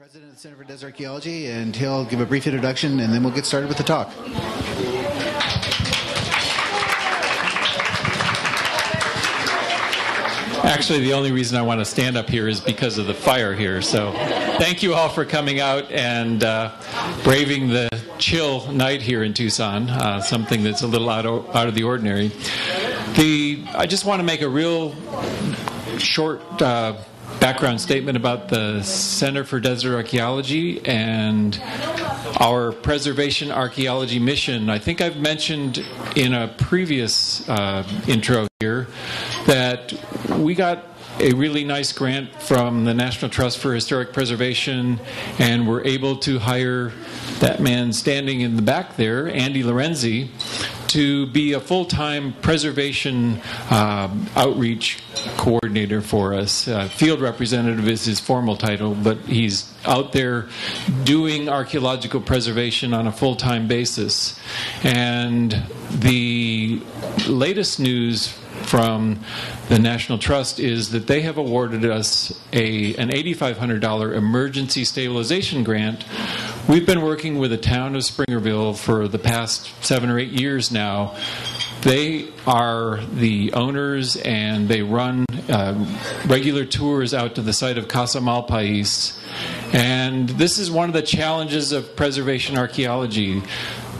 President of the Center for Desert Archaeology, and he'll give a brief introduction, and then we'll get started with the talk. Actually, the only reason I want to stand up here is because of the fire here. So, thank you all for coming out and uh, braving the chill night here in Tucson, uh, something that's a little out of, out of the ordinary. The, I just want to make a real short uh, background statement about the Center for Desert Archaeology and our preservation archaeology mission. I think I've mentioned in a previous uh, intro here that we got a really nice grant from the National Trust for Historic Preservation, and we're able to hire that man standing in the back there, Andy Laurenzi, to be a full time preservation uh, outreach coordinator for us. Uh, field representative is his formal title, but he's out there doing archaeological preservation on a full time basis. And the latest news from the National Trust is that they have awarded us a, an $8,500 emergency stabilization grant. We've been working with the town of Springerville for the past seven or eight years now. They are the owners and they run uh, regular tours out to the site of Casa Malpais. And this is one of the challenges of preservation archaeology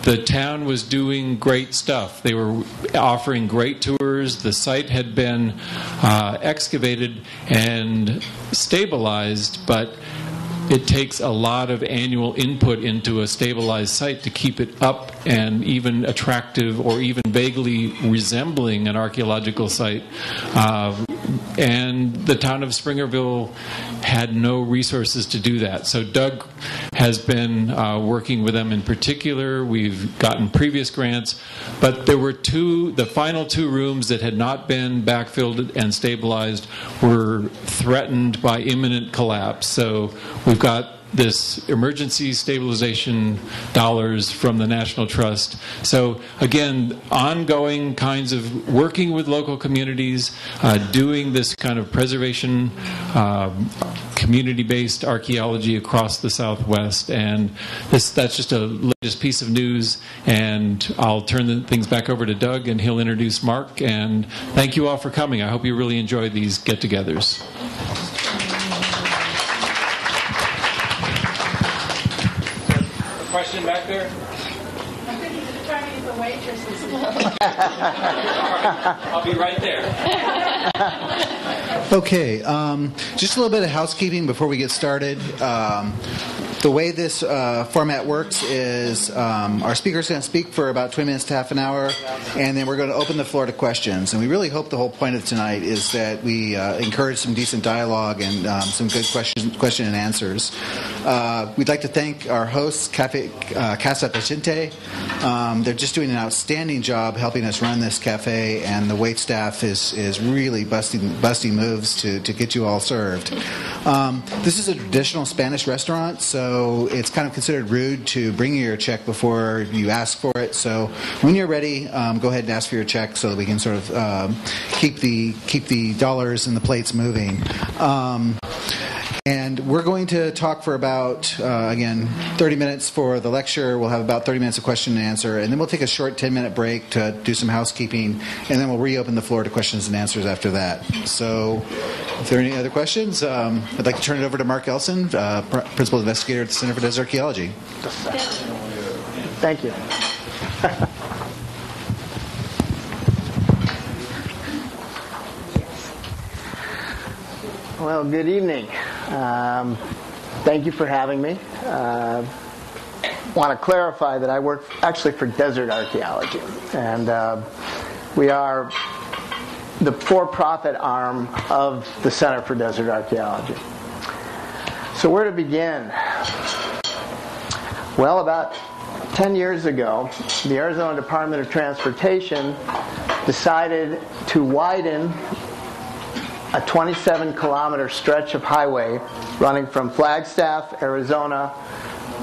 the town was doing great stuff. They were offering great tours. The site had been uh, excavated and stabilized, but it takes a lot of annual input into a stabilized site to keep it up and even attractive or even vaguely resembling an archaeological site. Uh, and the town of Springerville had no resources to do that. So Doug has been uh, working with them in particular. We've gotten previous grants, but there were two, the final two rooms that had not been backfilled and stabilized were threatened by imminent collapse. So we've got this emergency stabilization dollars from the National Trust. So, again, ongoing kinds of working with local communities, uh, doing this kind of preservation, uh, community based archaeology across the Southwest. And this, that's just a latest piece of news. And I'll turn the things back over to Doug and he'll introduce Mark. And thank you all for coming. I hope you really enjoy these get togethers. Question back there? I'll be right there. okay, um, just a little bit of housekeeping before we get started. Um, the way this uh, format works is um, our speaker is going to speak for about 20 minutes to half an hour, and then we're going to open the floor to questions. And we really hope the whole point of tonight is that we uh, encourage some decent dialogue and um, some good question, question and answers. Uh, we'd like to thank our hosts, Cafe, uh, Casa Vicente. Um, they're just doing an outstanding job helping us run this cafe, and the wait staff is, is really busting, busting moves to, to get you all served. Um, this is a traditional Spanish restaurant, so so it's kind of considered rude to bring you your check before you ask for it. So when you're ready, um, go ahead and ask for your check so that we can sort of um, keep the keep the dollars and the plates moving. Um, and we're going to talk for about, uh, again, 30 minutes for the lecture. We'll have about 30 minutes of question and answer. And then we'll take a short 10 minute break to do some housekeeping. And then we'll reopen the floor to questions and answers after that. So, if there are any other questions, um, I'd like to turn it over to Mark Elson, uh, Principal Investigator at the Center for Desert Archaeology. Thank you. Well, good evening. Um, thank you for having me. Uh, want to clarify that I work actually for Desert Archaeology, and uh, we are the for-profit arm of the Center for Desert Archaeology. So, where to begin? Well, about 10 years ago, the Arizona Department of Transportation decided to widen a 27 kilometer stretch of highway running from Flagstaff, Arizona,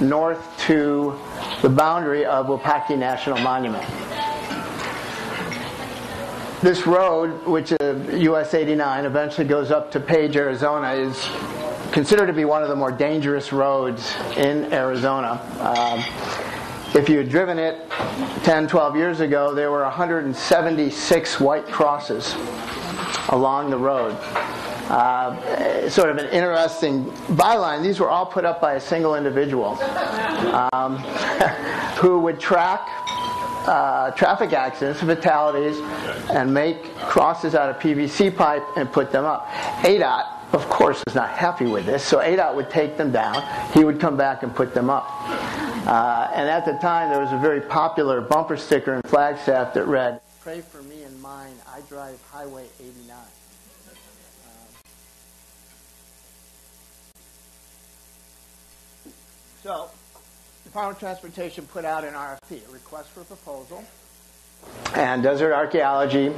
north to the boundary of Wupatki National Monument. This road, which is US 89, eventually goes up to Page, Arizona, is considered to be one of the more dangerous roads in Arizona. Um, if you had driven it 10, 12 years ago, there were 176 white crosses along the road. Uh, sort of an interesting byline. These were all put up by a single individual um, who would track uh, traffic accidents, fatalities, and make crosses out of PVC pipe and put them up. ADOT, of course, was not happy with this, so ADOT would take them down. He would come back and put them up. Uh, and at the time, there was a very popular bumper sticker in Flagstaff that read, Pray for I drive Highway 89. So, Department of Transportation put out an RFP, a request for a proposal, and Desert Archaeology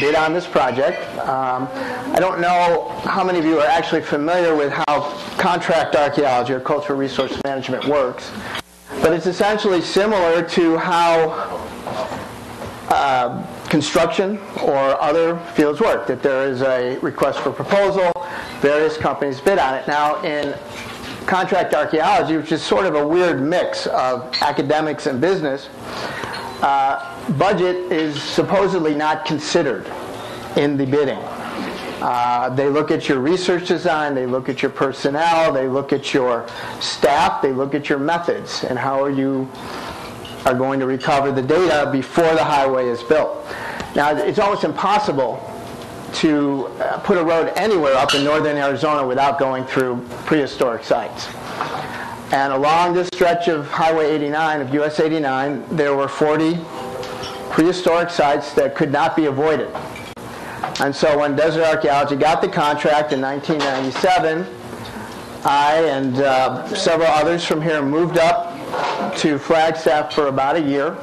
bid on this project. Um, I don't know how many of you are actually familiar with how contract archaeology or cultural resource management works, but it's essentially similar to how uh, construction or other fields work, that there is a request for proposal, various companies bid on it. Now, in contract archaeology, which is sort of a weird mix of academics and business, uh, budget is supposedly not considered in the bidding. Uh, they look at your research design, they look at your personnel, they look at your staff, they look at your methods and how are you are going to recover the data before the highway is built. Now, it's almost impossible to uh, put a road anywhere up in northern Arizona without going through prehistoric sites. And along this stretch of Highway 89, of US 89, there were 40 prehistoric sites that could not be avoided. And so when Desert Archaeology got the contract in 1997, I and uh, several others from here moved up to Flagstaff for about a year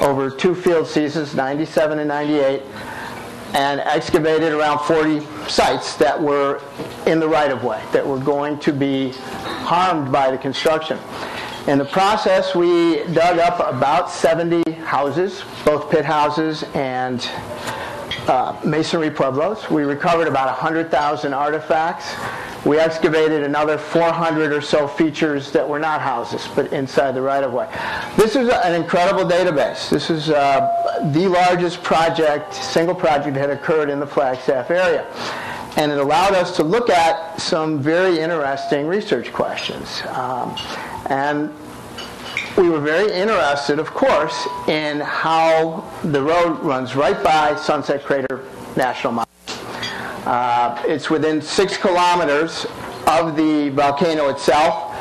over two field seasons, 97 and 98, and excavated around 40 sites that were in the right of way, that were going to be harmed by the construction. In the process, we dug up about 70 houses, both pit houses and uh, masonry pueblos. We recovered about 100,000 artifacts. We excavated another 400 or so features that were not houses, but inside the right-of-way. This is an incredible database. This is uh, the largest project, single project that had occurred in the Flagstaff area. And it allowed us to look at some very interesting research questions. Um, and we were very interested, of course, in how the road runs right by Sunset Crater National Monument. Uh, it's within six kilometers of the volcano itself,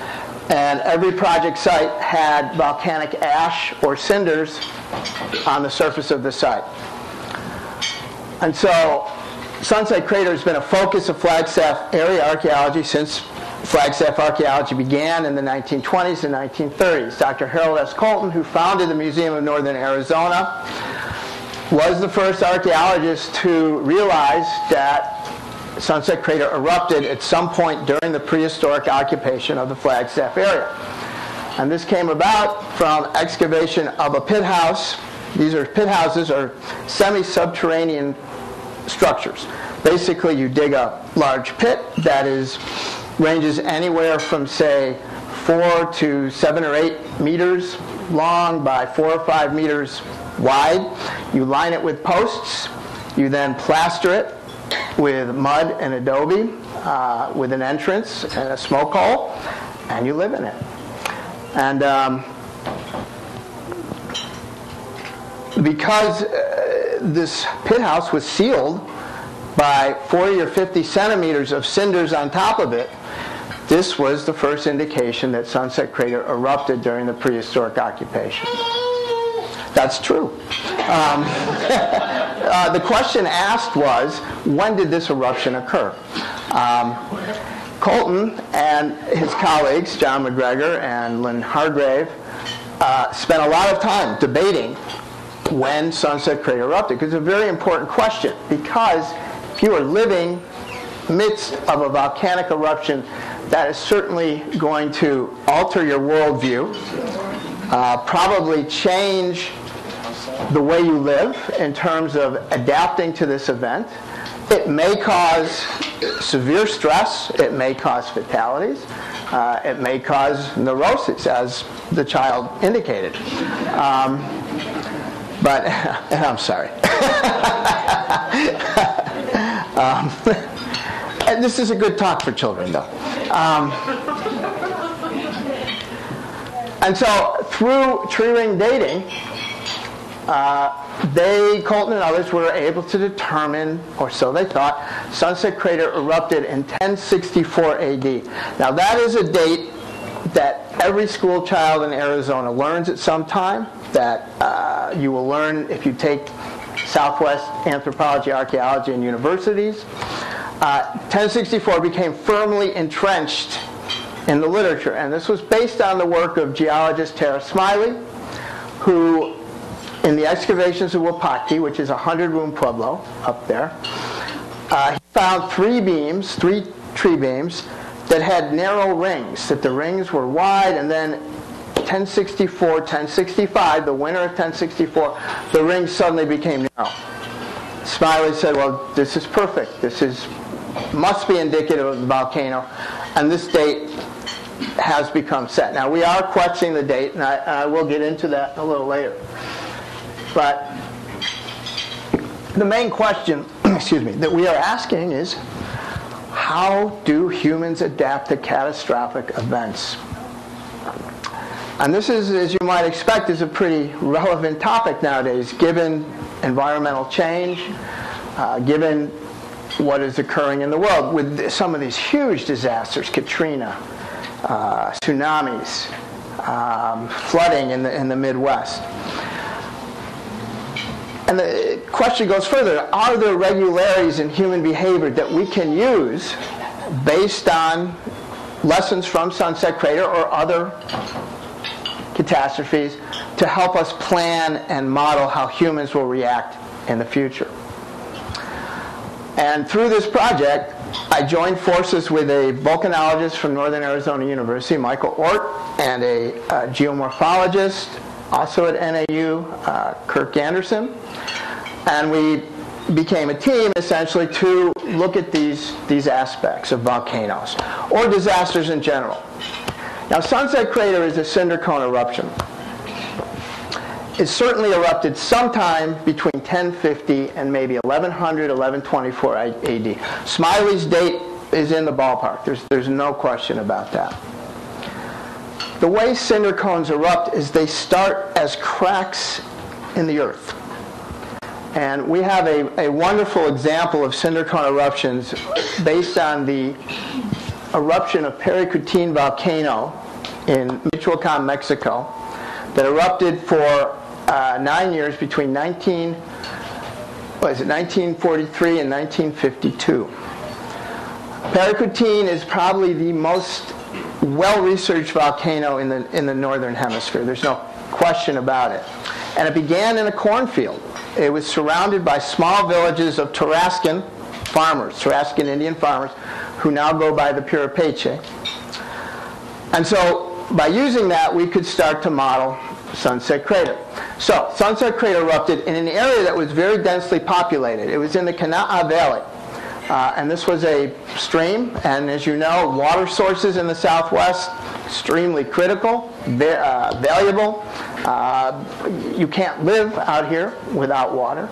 and every project site had volcanic ash or cinders on the surface of the site. And so Sunset Crater has been a focus of Flagstaff area archaeology since Flagstaff archaeology began in the 1920s and 1930s. Dr. Harold S. Colton, who founded the Museum of Northern Arizona, was the first archaeologist to realize that Sunset Crater erupted at some point during the prehistoric occupation of the Flagstaff area. And this came about from excavation of a pit house. These are pit houses or semi-subterranean structures. Basically, you dig a large pit that is ranges anywhere from say four to seven or eight meters long by four or five meters wide. You line it with posts. You then plaster it with mud and adobe uh, with an entrance and a smoke hole, and you live in it. And um, because uh, this pit house was sealed by 40 or 50 centimeters of cinders on top of it, this was the first indication that Sunset Crater erupted during the prehistoric occupation. That's true. Um, uh, the question asked was, when did this eruption occur? Um, Colton and his colleagues, John McGregor and Lynn Hargrave, uh, spent a lot of time debating when Sunset Crater erupted, because it's a very important question, because if you are living midst of a volcanic eruption, that is certainly going to alter your worldview, uh, probably change the way you live in terms of adapting to this event, it may cause severe stress, it may cause fatalities, uh, it may cause neurosis, as the child indicated. Um, but, I'm sorry. um, and this is a good talk for children, though. Um, and so, through tree ring dating, uh, they, Colton and others, were able to determine, or so they thought, Sunset Crater erupted in 1064 AD. Now that is a date that every school child in Arizona learns at some time, that uh, you will learn if you take Southwest anthropology, archaeology, and universities. Uh, 1064 became firmly entrenched in the literature, and this was based on the work of geologist Terah Smiley, who in the excavations of Wupatki, which is a 100-room pueblo up there, uh, found three beams, three tree beams, that had narrow rings, that the rings were wide, and then 1064, 1065, the winter of 1064, the rings suddenly became narrow. Smiley said, well, this is perfect. This is must be indicative of the volcano, and this date has become set. Now, we are questioning the date, and I, I will get into that a little later. But the main question, excuse me, that we are asking is how do humans adapt to catastrophic events? And this is, as you might expect, is a pretty relevant topic nowadays, given environmental change, uh, given what is occurring in the world with some of these huge disasters, Katrina, uh, tsunamis, um, flooding in the, in the Midwest. And the question goes further Are there regularities in human behavior that we can use based on lessons from Sunset Crater or other catastrophes to help us plan and model how humans will react in the future? And through this project, I joined forces with a volcanologist from Northern Arizona University, Michael Ort, and a uh, geomorphologist, also at NAU, uh, Kirk Anderson. And we became a team essentially to look at these, these aspects of volcanoes or disasters in general. Now, Sunset Crater is a cinder cone eruption. It certainly erupted sometime between 1050 and maybe 1100, 1124 AD. Smiley's date is in the ballpark. There's, there's no question about that. The way cinder cones erupt is they start as cracks in the earth. And we have a, a wonderful example of cinder cone eruptions based on the eruption of Paricutin volcano in Michoacan, Mexico, that erupted for uh, nine years between 19, what is it, 1943 and 1952. Paricutin is probably the most well-researched volcano in the, in the northern hemisphere. There's no question about it. And it began in a cornfield. It was surrounded by small villages of Tarascan farmers, Tarascan Indian farmers, who now go by the Puripeche. And so by using that, we could start to model Sunset Crater. So Sunset Crater erupted in an area that was very densely populated. It was in the Kana'a Valley. Uh, and this was a stream, and as you know, water sources in the southwest, extremely critical, uh, valuable. Uh, you can't live out here without water.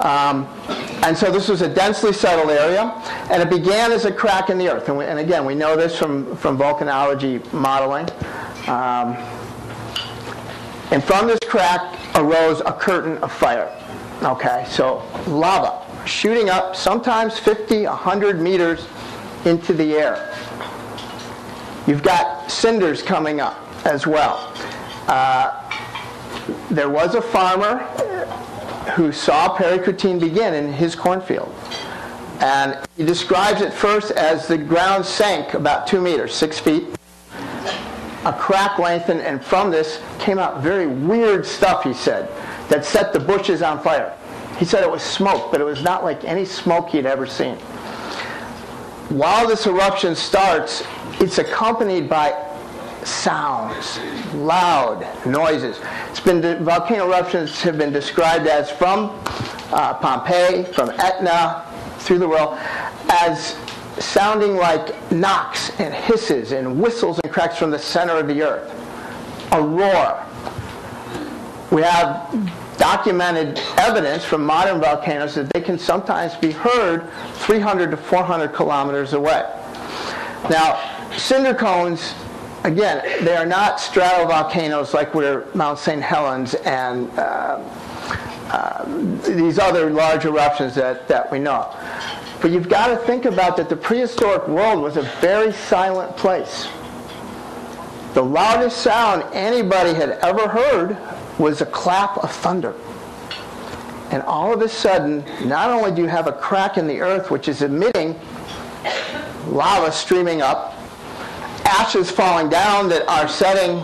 Um, and so this was a densely settled area, and it began as a crack in the earth. And, we, and again, we know this from, from volcanology modeling. Um, and from this crack arose a curtain of fire. Okay, so lava shooting up sometimes 50, 100 meters into the air. You've got cinders coming up as well. Uh, there was a farmer who saw Paricutin begin in his cornfield. And he describes it first as the ground sank about two meters, six feet. A crack lengthened, and from this came out very weird stuff, he said, that set the bushes on fire. He said it was smoke, but it was not like any smoke he'd ever seen. While this eruption starts, it's accompanied by sounds, loud noises. It's been volcano eruptions have been described as from uh, Pompeii, from Etna, through the world as sounding like knocks and hisses and whistles and cracks from the center of the earth. A roar. We have documented evidence from modern volcanoes that they can sometimes be heard 300 to 400 kilometers away. Now, cinder cones, again, they are not stratovolcanoes like we're Mount St. Helens and uh, uh, these other large eruptions that, that we know. But you've got to think about that the prehistoric world was a very silent place. The loudest sound anybody had ever heard was a clap of thunder. And all of a sudden, not only do you have a crack in the earth which is emitting lava streaming up, ashes falling down that are setting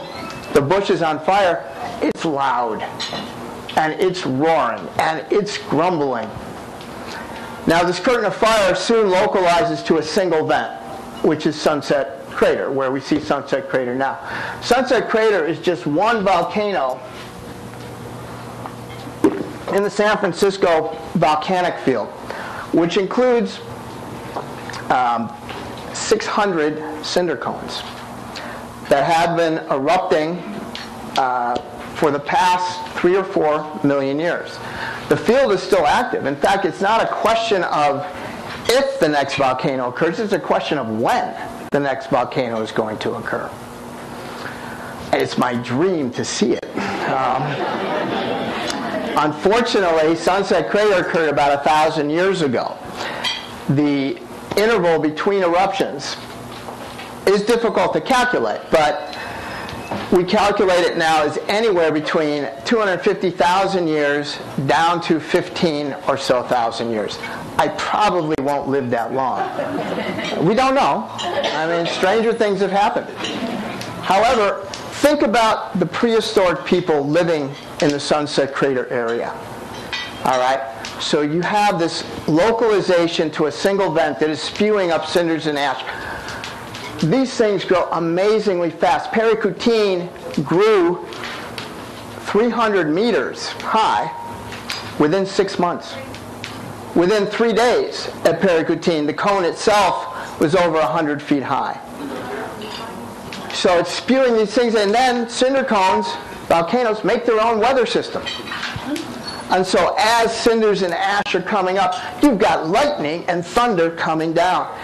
the bushes on fire, it's loud. And it's roaring. And it's grumbling. Now, this curtain of fire soon localizes to a single vent, which is Sunset Crater, where we see Sunset Crater now. Sunset Crater is just one volcano in the San Francisco volcanic field, which includes um, 600 cinder cones that have been erupting uh, for the past three or four million years. The field is still active. In fact, it's not a question of if the next volcano occurs, it's a question of when the next volcano is going to occur. It's my dream to see it. Um, unfortunately, Sunset Crater occurred about a thousand years ago. The interval between eruptions is difficult to calculate, but we calculate it now as anywhere between 250,000 years down to 15 or so thousand years. I probably won't live that long. We don't know. I mean, stranger things have happened. However, think about the prehistoric people living in the Sunset Crater area. All right? So you have this localization to a single vent that is spewing up cinders and ash. These things grow amazingly fast. Paricutin grew 300 meters high within six months. Within three days at Paricutin, the cone itself was over 100 feet high. So it's spewing these things, and then cinder cones, volcanoes, make their own weather system. And so as cinders and ash are coming up, you've got lightning and thunder coming down.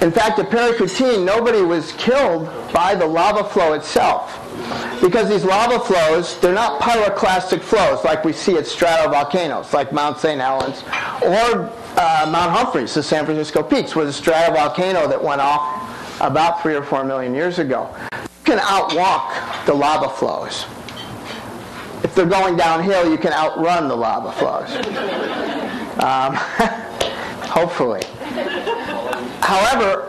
In fact, at Paricutin, nobody was killed by the lava flow itself. Because these lava flows, they're not pyroclastic flows like we see at stratovolcanoes, like Mount St. Helens, or uh, Mount Humphreys, the San Francisco Peaks, was a stratovolcano that went off about three or four million years ago. You can outwalk the lava flows. If they're going downhill, you can outrun the lava flows. Um, hopefully. However,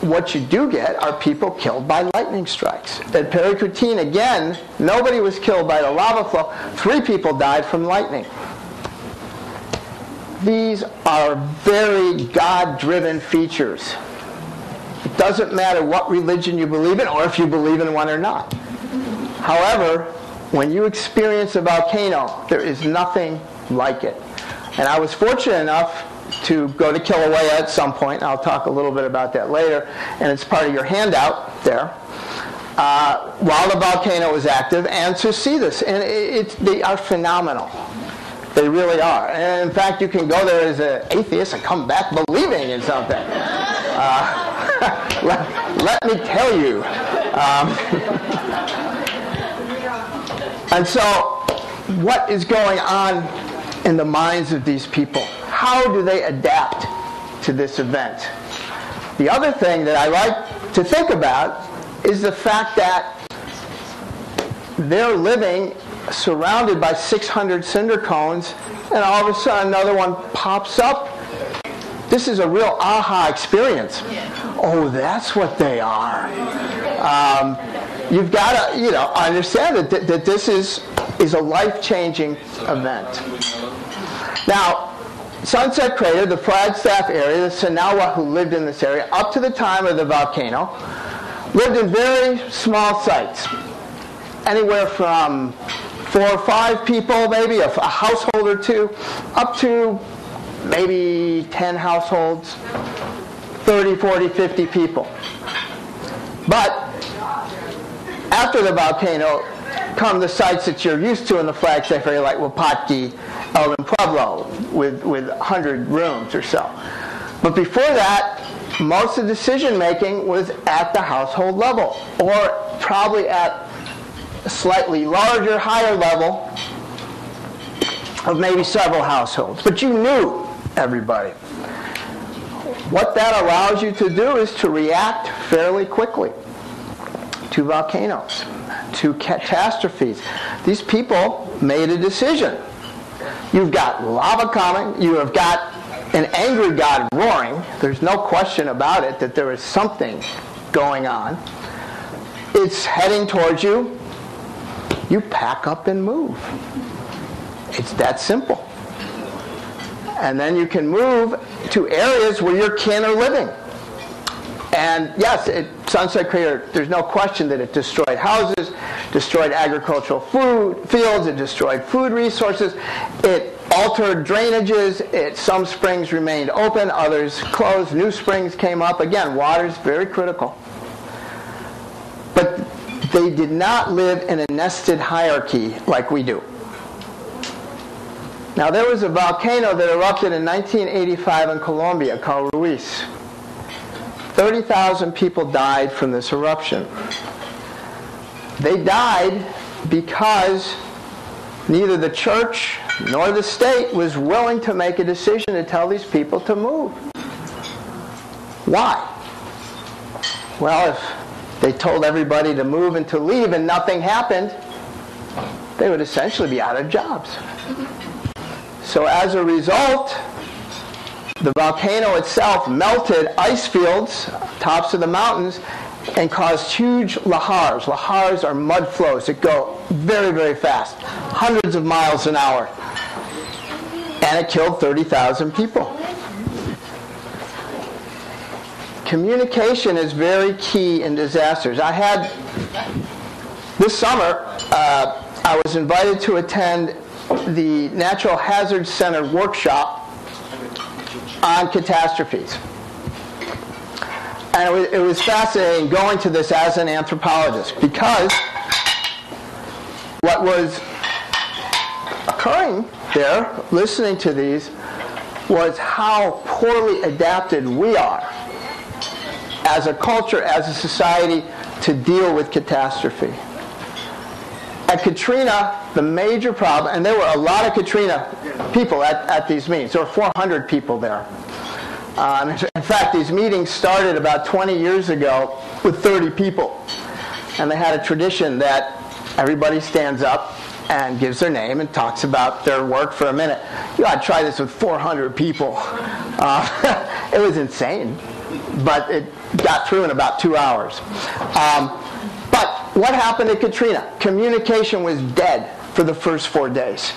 what you do get are people killed by lightning strikes. At Paricutin, again, nobody was killed by the lava flow. Three people died from lightning. These are very God-driven features. It doesn't matter what religion you believe in or if you believe in one or not. However, when you experience a volcano, there is nothing like it. And I was fortunate enough to go to Kilauea at some point. I'll talk a little bit about that later, and it's part of your handout there. Uh, while the volcano is active, and to see this, and it, it, they are phenomenal. They really are. And in fact, you can go there as an atheist and come back believing in something. Uh, let, let, me tell you. Um, and so, what is going on in the minds of these people? How do they adapt to this event? The other thing that I like to think about is the fact that they're living surrounded by 600 cinder cones, and all of a sudden another one pops up. This is a real aha experience. Oh, that's what they are. Um, you've got to, you know, understand that, that this is, is a life-changing event. Now, Sunset Crater, the Flagstaff area, the Sinagua who lived in this area up to the time of the volcano, lived in very small sites. Anywhere from four or five people, maybe a, a household or two, up to maybe 10 households, 30, 40, 50 people. But after the volcano come the sites that you're used to in the Flagstaff area, like Wupatki, Elden Pueblo, with, with 100 rooms or so. But before that, most of the decision making was at the household level, or probably at a slightly larger, higher level of maybe several households. But you knew everybody. What that allows you to do is to react fairly quickly to volcanoes, to catastrophes. These people made a decision. You've got lava coming, you have got an angry God roaring. There's no question about it that there is something going on. It's heading towards you. You pack up and move. It's that simple. And then you can move to areas where your kin are living. And yes, it, Sunset Crater, there's no question that it destroyed houses, destroyed agricultural food fields, it destroyed food resources, it altered drainages, it, some springs remained open, others closed, new springs came up. Again, water is very critical. But they did not live in a nested hierarchy like we do. Now, there was a volcano that erupted in 1985 in Colombia called Ruiz. 30,000 people died from this eruption. They died because neither the church nor the state was willing to make a decision to tell these people to move. Why? Well, if they told everybody to move and to leave and nothing happened, they would essentially be out of jobs. So as a result, the volcano itself melted ice fields, tops of the mountains, and caused huge lahars. Lahars are mud flows that go very, very fast, hundreds of miles an hour. And it killed 30,000 people. Communication is very key in disasters. I had, this summer, uh, I was invited to attend the Natural Hazard Center workshop on catastrophes. And it was, it was, fascinating going to this as an anthropologist because what was occurring there, listening to these, was how poorly adapted we are as a culture, as a society, to deal with catastrophe. At Katrina, the major problem, and there were a lot of Katrina people at, at these meetings. There were 400 people there. Um, in fact, these meetings started about 20 years ago with 30 people. And they had a tradition that everybody stands up and gives their name and talks about their work for a minute. You ought to try this with 400 people. Uh, it was insane, but it got through in about two hours. Um, what happened to Katrina? Communication was dead for the first four days.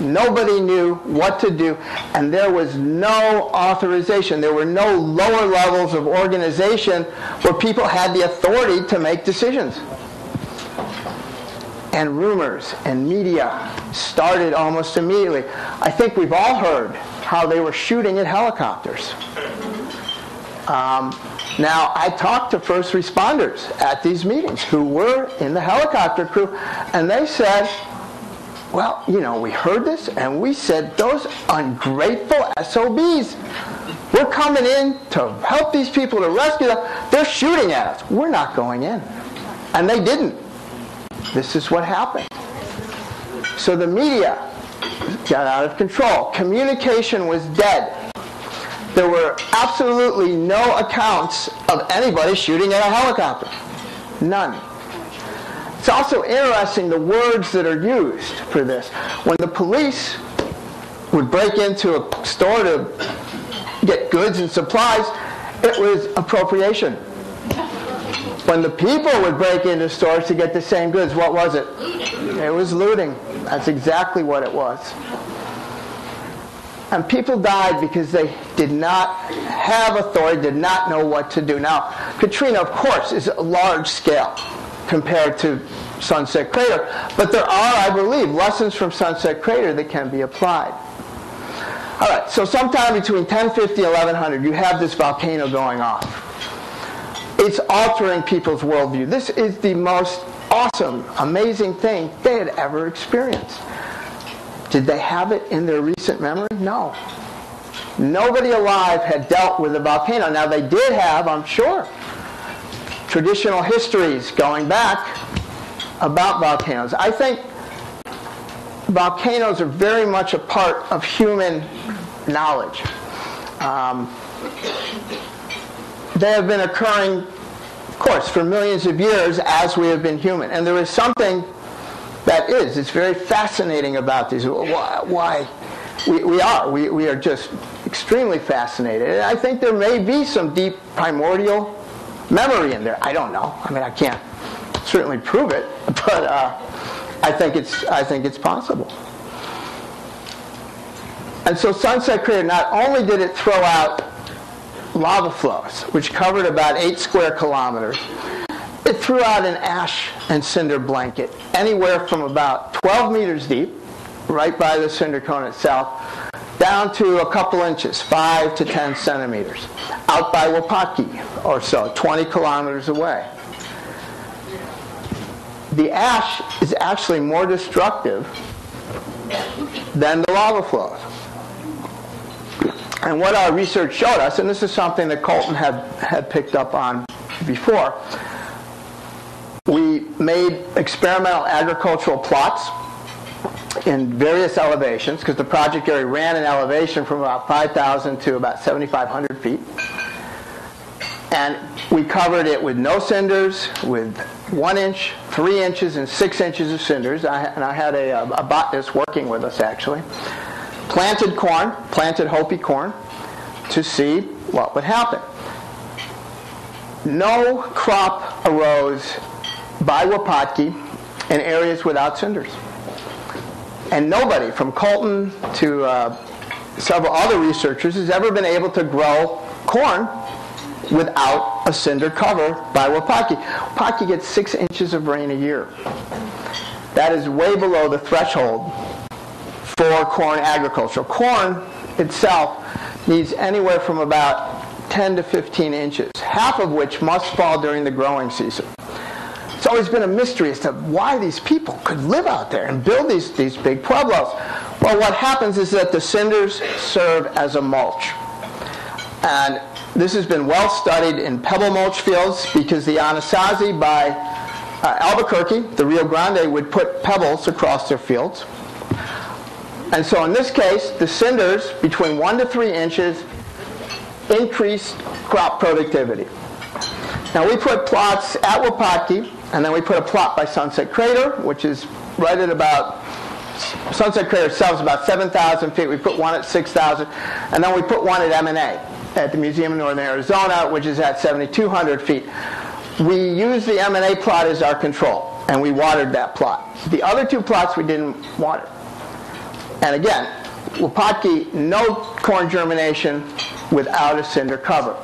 Nobody knew what to do, and there was no authorization. There were no lower levels of organization where people had the authority to make decisions. And rumors and media started almost immediately. I think we've all heard how they were shooting at helicopters. Um, now, I talked to first responders at these meetings who were in the helicopter crew, and they said, well, you know, we heard this and we said, those ungrateful SOBs, we're coming in to help these people to rescue them. They're shooting at us. We're not going in. And they didn't. This is what happened. So the media got out of control. Communication was dead there were absolutely no accounts of anybody shooting at a helicopter. None. It's also interesting the words that are used for this. When the police would break into a store to get goods and supplies, it was appropriation. When the people would break into stores to get the same goods, what was it? It was looting. That's exactly what it was. And people died because they did not have authority, did not know what to do. Now, Katrina, of course, is a large scale compared to Sunset Crater, but there are, I believe, lessons from Sunset Crater that can be applied. All right, so sometime between 1050 and 1100, you have this volcano going off. It's altering people's worldview. This is the most awesome, amazing thing they had ever experienced. Did they have it in their recent memory? No. Nobody alive had dealt with a volcano. Now, they did have, I'm sure, traditional histories going back about volcanoes. I think volcanoes are very much a part of human knowledge. Um, they have been occurring, of course, for millions of years as we have been human. And there is something that is. It's very fascinating about these. Why? why? We, we are. We, we are just extremely fascinated. And I think there may be some deep primordial memory in there. I don't know. I mean, I can't certainly prove it, but uh, I think it's I think it's possible. And so Sunset Crater not only did it throw out lava flows, which covered about eight square kilometers, it threw out an ash and cinder blanket anywhere from about 12 meters deep, right by the cinder cone itself, down to a couple inches, 5 to 10 centimeters, out by Wupatki or so, 20 kilometers away. The ash is actually more destructive than the lava flows. And what our research showed us, and this is something that Colton had, had picked up on before, made experimental agricultural plots in various elevations because the project area ran an elevation from about 5,000 to about 7,500 feet. And we covered it with no cinders, with one inch, three inches, and six inches of cinders. I, and I had a, a botanist working with us actually. Planted corn, planted Hopi corn, to see what would happen. No crop arose by Wupatki in areas without cinders. And nobody, from Colton to uh, several other researchers, has ever been able to grow corn without a cinder cover by Wupatki. Wupatki gets six inches of rain a year. That is way below the threshold for corn agriculture. Corn itself needs anywhere from about 10 to 15 inches, half of which must fall during the growing season. It's always been a mystery as to why these people could live out there and build these, these big pueblos. Well, what happens is that the cinders serve as a mulch. And this has been well studied in pebble mulch fields because the Anasazi by uh, Albuquerque, the Rio Grande, would put pebbles across their fields. And so in this case, the cinders between one to three inches increased crop productivity. Now we put plots at Wupatki, and then we put a plot by Sunset Crater, which is right at about Sunset Crater itself is about 7,000 feet. We put one at 6,000, and then we put one at MNA at the Museum of Northern Arizona, which is at 7,200 feet. We used the MNA plot as our control, and we watered that plot. The other two plots we didn't water. And again, Wupatki, no corn germination without a cinder cover.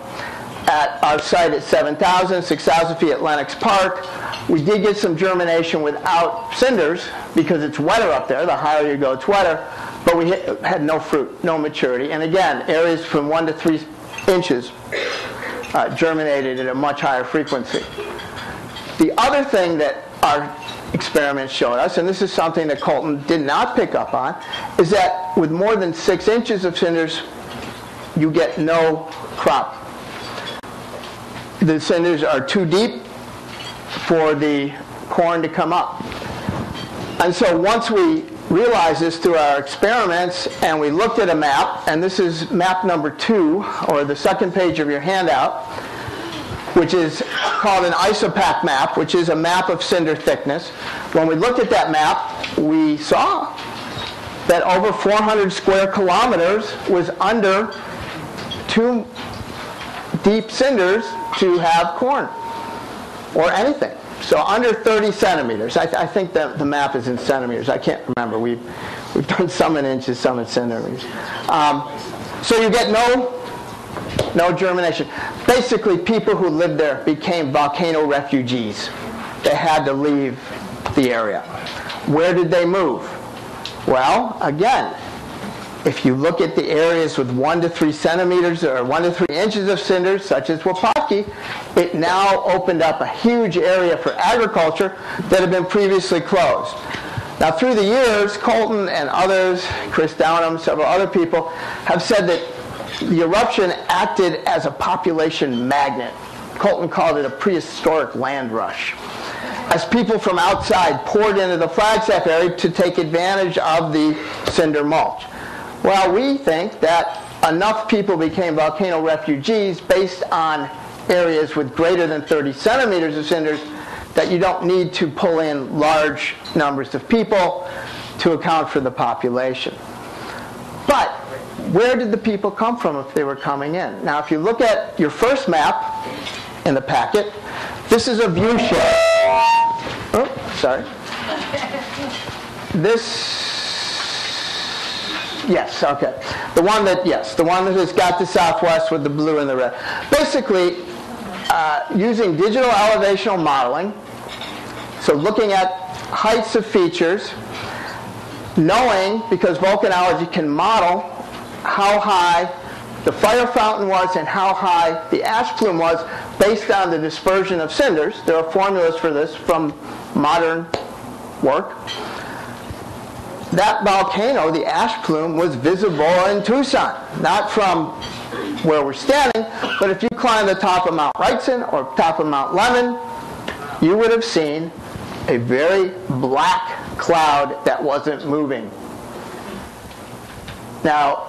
At our site at 7,000, 6,000 feet at Lenox Park, we did get some germination without cinders because it's wetter up there. The higher you go, it's wetter. But we had no fruit, no maturity. And again, areas from one to three inches uh, germinated at a much higher frequency. The other thing that our experiments showed us, and this is something that Colton did not pick up on, is that with more than six inches of cinders, you get no crop. The cinders are too deep for the corn to come up. And so once we realized this through our experiments and we looked at a map, and this is map number two, or the second page of your handout, which is called an isopach map, which is a map of cinder thickness. When we looked at that map, we saw that over 400 square kilometers was under two deep cinders to have corn or anything. So under 30 centimeters. I, th- I think that the map is in centimeters. I can't remember. We've, we've done some in inches, some in centimeters. Um, so you get no no germination. Basically, people who lived there became volcano refugees. They had to leave the area. Where did they move? Well, again, If you look at the areas with one to three centimeters or one to three inches of cinders, such as Wupatki, it now opened up a huge area for agriculture that had been previously closed. Now, through the years, Colton and others, Chris Downum, several other people, have said that the eruption acted as a population magnet. Colton called it a prehistoric land rush. As people from outside poured into the Flagstaff area to take advantage of the cinder mulch. Well, we think that enough people became volcano refugees based on areas with greater than 30 centimeters of cinders that you don't need to pull in large numbers of people to account for the population. But where did the people come from if they were coming in? Now, if you look at your first map in the packet, this is a view shed. Oh, sorry. This Yes, okay. The one that, yes, the one that has got the southwest with the blue and the red. Basically, uh, using digital elevational modeling, so looking at heights of features, knowing, because volcanology can model how high the fire fountain was and how high the ash plume was based on the dispersion of cinders. There are formulas for this from modern work that volcano, the ash plume, was visible in Tucson. Not from where we're standing, but if you climb the top of Mount Wrightson or top of Mount Lemmon, you would have seen a very black cloud that wasn't moving. Now,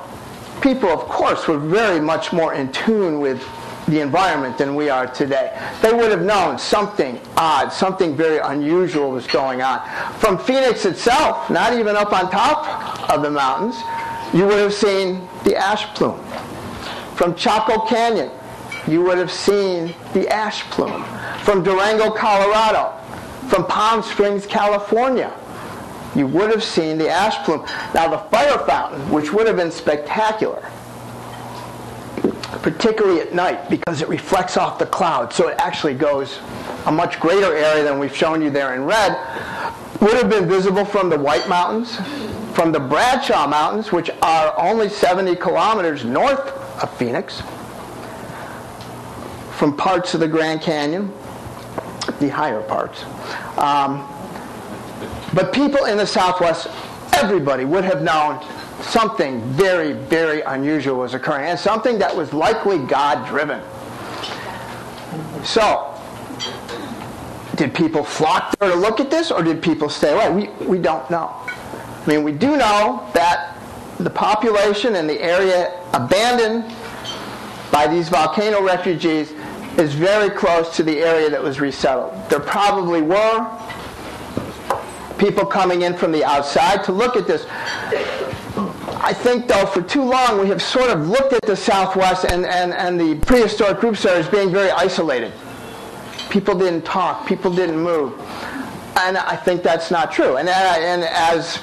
people, of course, were very much more in tune with the environment than we are today. They would have known something odd, something very unusual was going on. From Phoenix itself, not even up on top of the mountains, you would have seen the ash plume. From Chaco Canyon, you would have seen the ash plume. From Durango, Colorado, from Palm Springs, California, you would have seen the ash plume. Now the fire fountain, which would have been spectacular, particularly at night because it reflects off the cloud. So it actually goes a much greater area than we've shown you there in red. Would have been visible from the White Mountains, from the Bradshaw Mountains, which are only 70 kilometers north of Phoenix, from parts of the Grand Canyon, the higher parts. Um, but people in the Southwest, everybody would have known something very, very unusual was occurring, and something that was likely God driven. So, did people flock there to look at this, or did people stay away? We, we don't know. I mean, we do know that the population in the area abandoned by these volcano refugees is very close to the area that was resettled. There probably were people coming in from the outside to look at this. I think, though, for too long we have sort of looked at the Southwest and, and, and the prehistoric groups there as being very isolated. People didn't talk, people didn't move. And I think that's not true. And, and as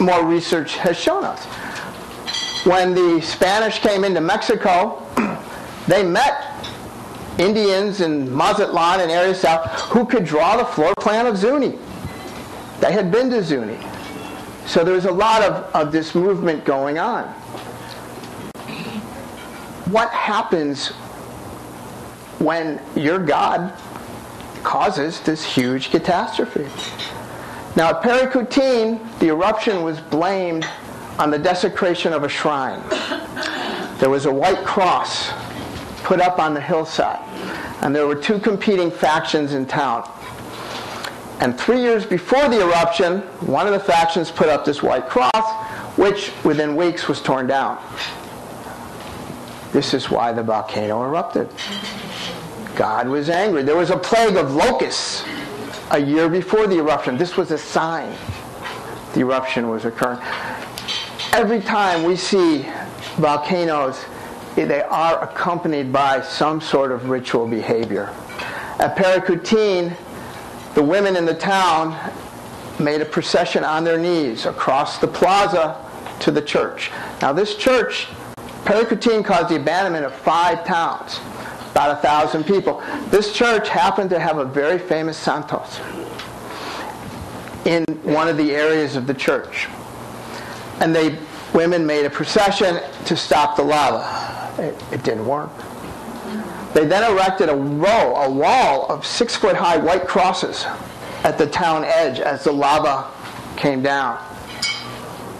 more research has shown us, when the Spanish came into Mexico, they met Indians in Mazatlan and areas south who could draw the floor plan of Zuni. They had been to Zuni. So there's a lot of, of this movement going on. What happens when your God causes this huge catastrophe? Now at Paricutin, the eruption was blamed on the desecration of a shrine. There was a white cross put up on the hillside, and there were two competing factions in town. And three years before the eruption, one of the factions put up this white cross, which within weeks was torn down. This is why the volcano erupted. God was angry. There was a plague of locusts a year before the eruption. This was a sign the eruption was occurring. Every time we see volcanoes, they are accompanied by some sort of ritual behavior. At Paricutin, the women in the town made a procession on their knees across the plaza to the church. Now, this church, Paricutin caused the abandonment of five towns, about a thousand people. This church happened to have a very famous Santos in one of the areas of the church. And they women made a procession to stop the lava. It, it didn't work. They then erected a row, a wall of six foot high white crosses at the town edge as the lava came down.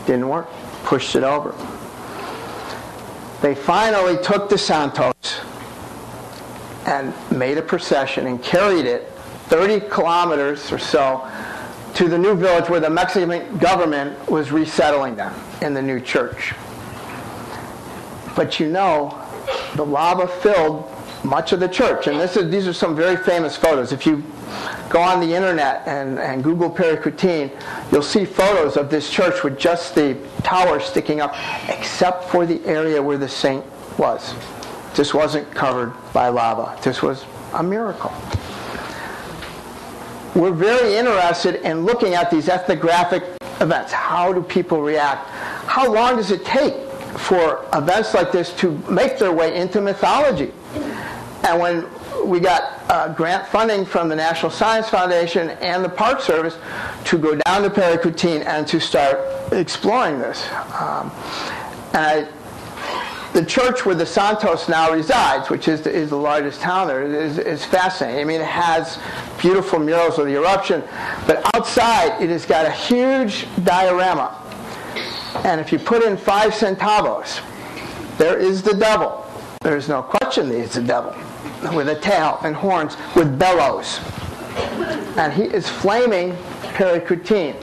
Didn't work. Pushed it over. They finally took the Santos and made a procession and carried it 30 kilometers or so to the new village where the Mexican government was resettling them in the new church. But you know, the lava filled much of the church. And is, these are some very famous photos. If you go on the internet and, and Google Paricutin, you'll see photos of this church with just the tower sticking up, except for the area where the saint was. This wasn't covered by lava. This was a miracle. We're very interested in looking at these ethnographic events. How do people react? How long does it take for events like this to make their way into mythology? And when we got uh, grant funding from the National Science Foundation and the Park Service to go down to Paricutin and to start exploring this. Um, and I, the church where the Santos now resides, which is the, is the largest town there, is, is fascinating. I mean, it has beautiful murals of the eruption, but outside it has got a huge diorama. And if you put in five centavos, there is the devil. There's no question that he's the devil with a tail and horns with bellows. And he is flaming Paricutin,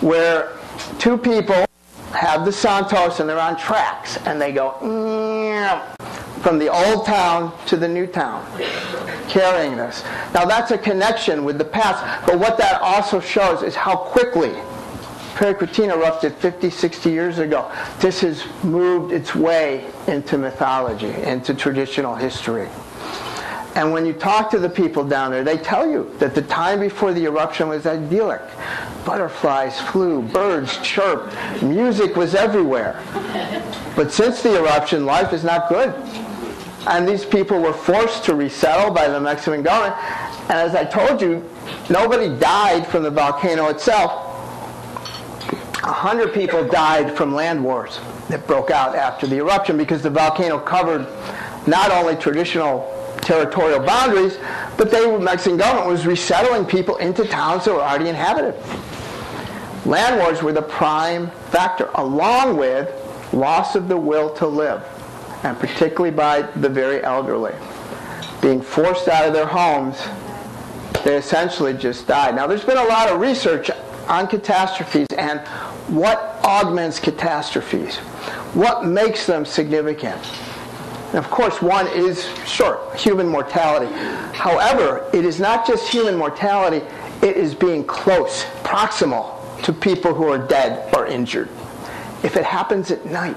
where two people have the Santos and they're on tracks and they go from the old town to the new town carrying this. Now that's a connection with the past, but what that also shows is how quickly Paricutin erupted 50, 60 years ago. This has moved its way into mythology, into traditional history. And when you talk to the people down there, they tell you that the time before the eruption was idyllic. Butterflies flew, birds chirped, music was everywhere. But since the eruption, life is not good. And these people were forced to resettle by the Mexican government. And as I told you, nobody died from the volcano itself. A hundred people died from land wars that broke out after the eruption because the volcano covered not only traditional territorial boundaries, but they, the Mexican government was resettling people into towns that were already inhabited. Land wars were the prime factor, along with loss of the will to live, and particularly by the very elderly. Being forced out of their homes, they essentially just died. Now, there's been a lot of research on catastrophes and what augments catastrophes, what makes them significant. And of course, one is, sure, human mortality. However, it is not just human mortality, it is being close, proximal to people who are dead or injured. If it happens at night,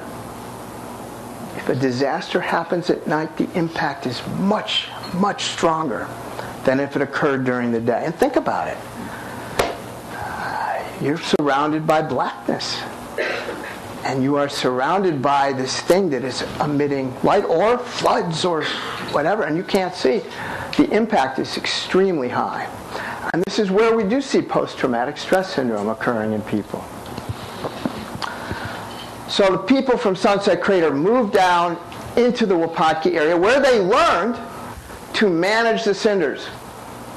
if a disaster happens at night, the impact is much, much stronger than if it occurred during the day. And think about it. You're surrounded by blackness and you are surrounded by this thing that is emitting light or floods or whatever, and you can't see, the impact is extremely high. And this is where we do see post traumatic stress syndrome occurring in people. So the people from Sunset Crater moved down into the Wupatki area where they learned to manage the cinders.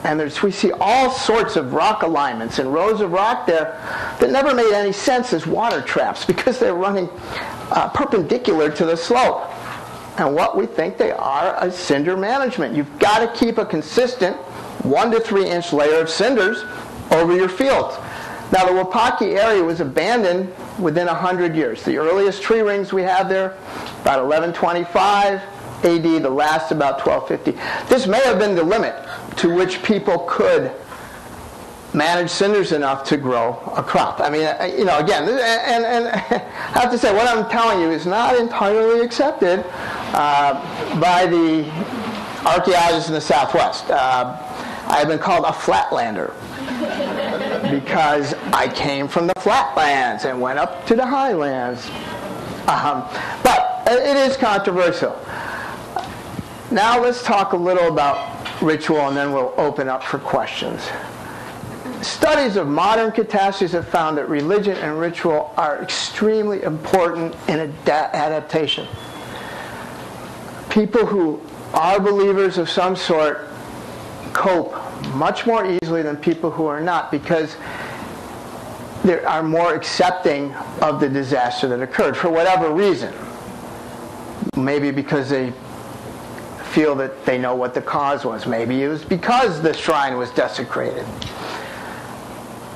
And we see all sorts of rock alignments and rows of rock there that never made any sense as water traps because they're running uh, perpendicular to the slope. And what we think they are is cinder management. You've got to keep a consistent one to three inch layer of cinders over your fields. Now the Wupatki area was abandoned within 100 years. The earliest tree rings we have there, about 1125 AD, the last about 1250. This may have been the limit to which people could manage cinders enough to grow a crop. I mean, uh, you know, again, and, and I have to say, what I'm telling you is not entirely accepted uh, by the archaeologists in the Southwest. Uh, I've been called a flatlander because I came from the flatlands and went up to the highlands. Um, but it is controversial. Now let's talk a little about ritual and then we'll open up for questions. studies of modern catastrophes have found that religion and ritual are extremely important in ad- adaptation. People who are believers of some sort cope much more easily than people who are not because they are more accepting of the disaster that occurred for whatever reason. Maybe because they feel that they know what the cause was. Maybe it was because the shrine was desecrated.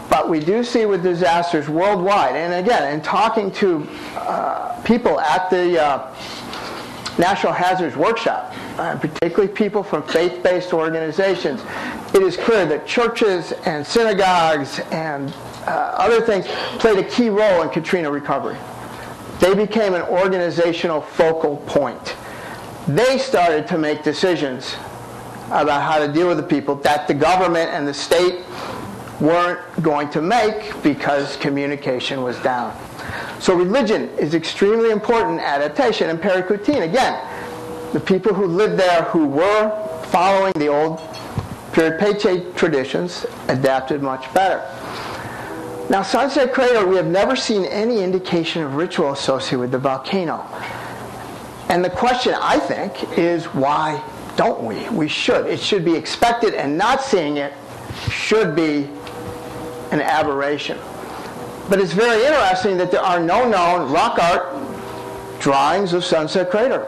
But we do see with disasters worldwide, and again, in talking to uh, people at the uh, National Hazards Workshop, uh, particularly people from faith-based organizations, it is clear that churches and synagogues and uh, other things played a key role in Katrina recovery. They became an organizational focal point. They started to make decisions about how to deal with the people that the government and the state weren't going to make because communication was down. So religion is extremely important adaptation. And Paricutin, again, the people who lived there who were following the old Purépecha traditions adapted much better. Now, Sunset Crater, we have never seen any indication of ritual associated with the volcano. And the question, I think, is why don't we? We should. It should be expected, and not seeing it should be an aberration. But it's very interesting that there are no known rock art drawings of Sunset Crater.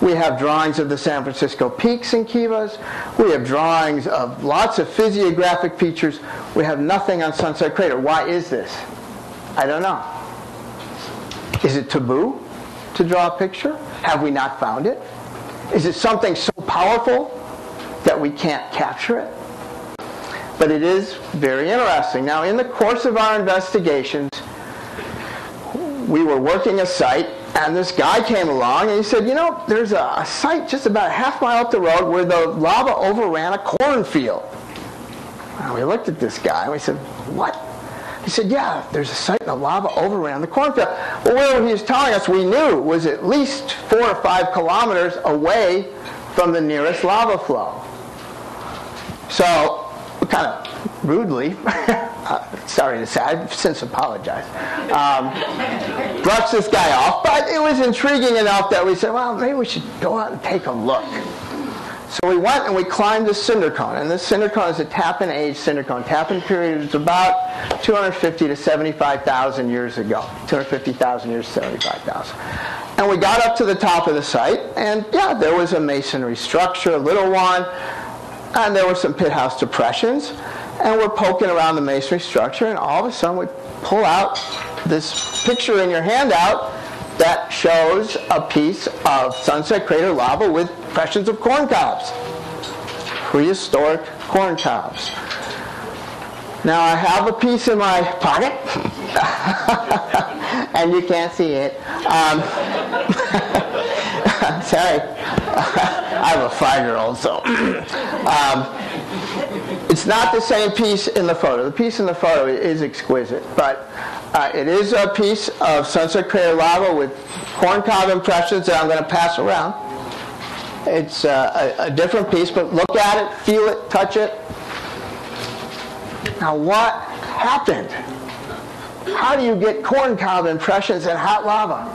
We have drawings of the San Francisco peaks and kivas. We have drawings of lots of physiographic features. We have nothing on Sunset Crater. Why is this? I don't know. Is it taboo to draw a picture? Have we not found it? Is it something so powerful that we can't capture it? But it is very interesting. Now, in the course of our investigations, we were working a site and this guy came along and he said, you know, there's a, a, site just about a half mile up the road where the lava overran a cornfield. And we looked at this guy and we said, what? He said, yeah, there's a site the lava overran the cornfield. Well, he was telling us we knew was at least four or five kilometers away from the nearest lava flow. So, kind of rudely, uh, sorry to say, I've since apologized, um, brushed this guy off. But it was intriguing enough that we said, well, maybe we should go out and take a look. So we went and we climbed the cinder cone. And this cinder cone is a Tappan age cinder cone. Tappan period is about 250 to 75,000 years ago. 250,000 years, 75,000. And we got up to the top of the site, and yeah, there was a masonry structure, a little one, and there were some pit house depressions. And we're poking around the masonry structure, and all of a sudden we pull out this picture in your handout that shows a piece of Sunset Crater lava with impressions of corn cobs. Prehistoric corn cobs. Now I have a piece in my pocket, and you can't see it. Um, sorry, I have a five-year-old, so um, it's not the same piece in the photo. The piece in the photo is exquisite, but uh, it is a piece of Sunset Crater lava with corncob impressions that I'm going to pass around. It's uh, a, a different piece, but look at it, feel it, touch it. Now, what happened? How do you get corncob impressions in hot lava?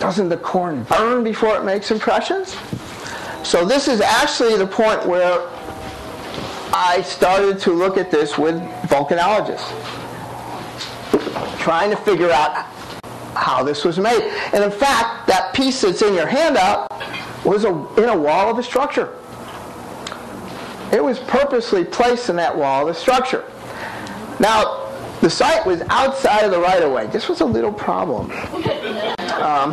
Doesn't the corn burn before it makes impressions? So this is actually the point where I started to look at this with volcanologists, trying to figure out how this was made. And in fact, that piece that's in your handout was a, in a wall of the structure. It was purposely placed in that wall of the structure. Now, the site was outside of the right-of-way. This was a little problem. Um,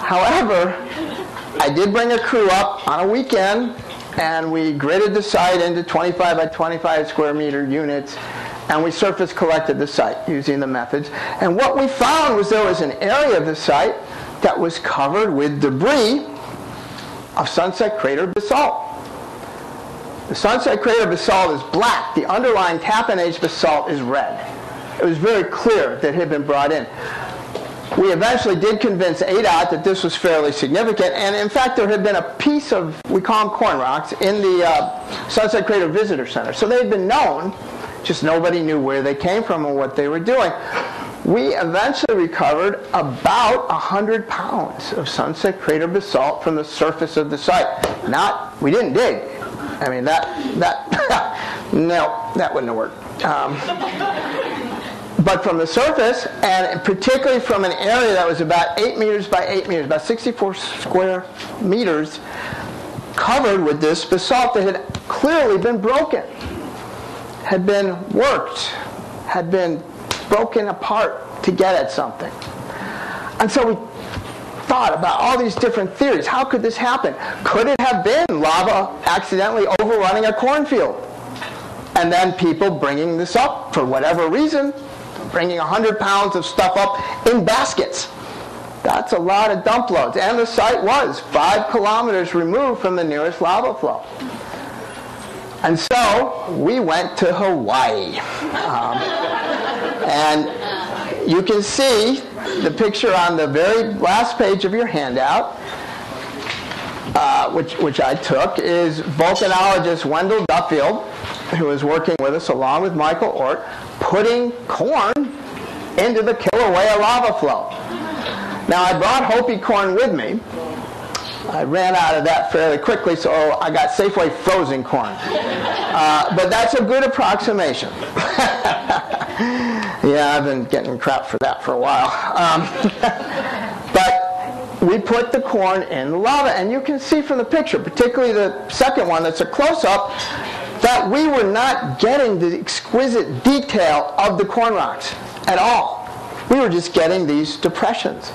however, I did bring a crew up on a weekend, and we gridded the site into 25 by 25 square meter units, and we surface collected the site using the methods. And what we found was there was an area of the site that was covered with debris of Sunset Crater basalt. The Sunset Crater basalt is black. The underlying Tappan Age basalt is red. It was very clear that it had been brought in. We eventually did convince ADOT that this was fairly significant, and in fact, there had been a piece of, we call them corn rocks, in the uh, Sunset Crater Visitor Center. So they had been known, just nobody knew where they came from or what they were doing. We eventually recovered about 100 pounds of Sunset Crater basalt from the surface of the site. Not, we didn't dig. I mean, that, that, no, that wouldn't have worked. Um, but from the surface, and particularly from an area that was about 8 meters by 8 meters, about 64 square meters, covered with this basalt that had clearly been broken, had been worked, had been broken apart to get at something. And so we thought about all these different theories. How could this happen? Could it have been lava accidentally overrunning a cornfield? And then people bringing this up for whatever reason, bringing 100 pounds of stuff up in baskets. That's a lot of dump loads. And the site was five kilometers removed from the nearest lava flow. And so we went to Hawaii. Um, and you can see the picture on the very last page of your handout, uh, which, which I took, is volcanologist Wendell Duffield, who is working with us along with Michael Ort, putting corn into the Kilauea lava flow. Now I brought Hopi corn with me. I ran out of that fairly quickly, so I got Safeway frozen corn. Uh, but that's a good approximation. yeah, I've been getting crap for that for a while. Um, but we put the corn in the lava, and you can see from the picture, particularly the second one that's a close-up, that we were not getting the exquisite detail of the corn rocks at all. We were just getting these depressions.